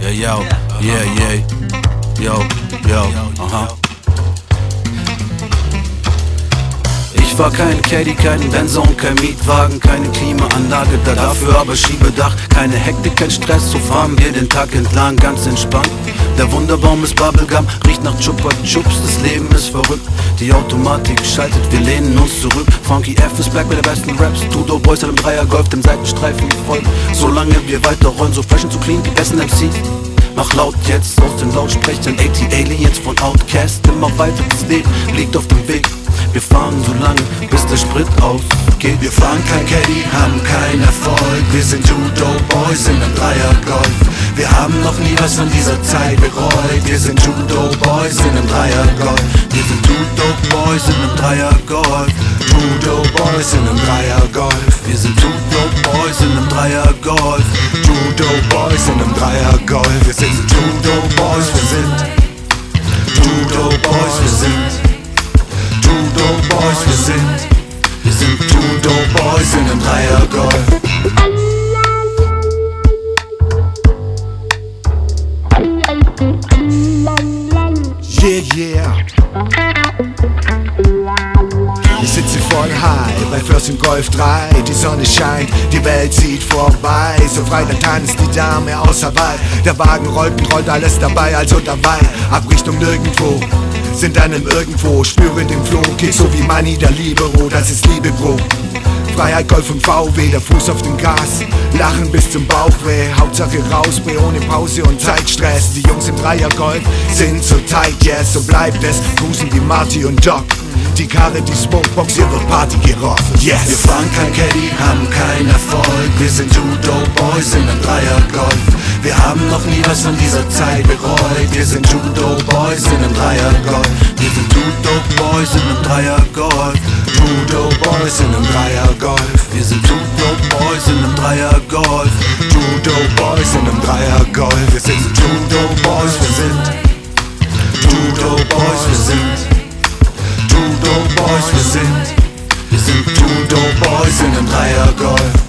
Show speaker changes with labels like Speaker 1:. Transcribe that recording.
Speaker 1: Yeah, yo, yeah, yeah. Yo, yo, aha. Ich war kein Caddy, kein Benzer und kein Mietwagen, keine Klimaanlage, da dafür aber Schiebedach. Keine Hektik, kein Stress, so fahren wir den Tag entlang, ganz entspannt. Der Wunderbaum ist Bubblegum, riecht nach Chupa Chups, Leben ist verrückt. Die Automatik schaltet, wir lehnen uns zurück. Funky F ist back bei der besten Raps. Tudo Boys hat im Dreier Golf, dem Seitenstreifen gefolgt. Solange wir weiter rollen, so fresh und so clean, die besten MCs. Mach laut jetzt aus den Lautsprechern 80 Aliens von Outcast Immer weiter, das Leben liegt auf dem Weg Wir fahren so lange, bis der Sprit ausgeht
Speaker 2: Wir fahren kein Caddy, haben keinen Erfolg Wir sind dope boys in einem Dreier Golf Wir haben noch nie was von dieser Zeit bereut. Wir sind two dope boys in einem Dreier Golf
Speaker 1: Wir sind two dope boys in einem Dreier Golf
Speaker 2: Two dope boys in einem Dreier Golf
Speaker 1: Wir sind two dope boys in einem Dreier Golf
Speaker 2: Two dope boys in einem Dreier Golf Wir sind two dope boys, wir sind Two dope boys, wir sind Two dope boys, wir sind Wir sind two dope boys in einem Dreier
Speaker 3: Yeah, yeah. Ich sitze voll high bei First und Golf 3. Die Sonne scheint, die Welt zieht vorbei. So frei, da tanzt die Dame außer Wahl. Der Wagen rollt und rollt alles dabei, also dabei. Ab Richtung nirgendwo, sind dann im Irgendwo. Spüren den Flow, geht so wie Money der Libero, das ist Liebe, Bro. Freiheit, Golf und VW, der Fuß auf dem Gas. Lachen bis zum Bauchweh, Hauptsache raus, Bre, ohne Pause und Zeitstress. Die Jungs im Dreier Golf sind so tight, yes, so bleibt es. Cruisen wie Marty und Doc. Die Karre, die Smokebox, wird Party gerockt, yes.
Speaker 2: Wir fahren kein Caddy, haben keinen Erfolg Wir sind dope boys in einem Dreier Golf Wir haben noch nie was von dieser Zeit bereut Wir sind dope boys in einem Dreier Golf
Speaker 1: Wir sind dope boys in einem Dreier Golf
Speaker 2: Two dope boys in einem Dreier Golf
Speaker 1: Wir sind two dope boys in einem Dreier Golf
Speaker 2: Two dope boys in einem Dreier Golf Wir sind two dope boys, wir sind Two dope boys, wir sind Two dope boys, wir sind Wir sind two dope boys in einem Dreier Golf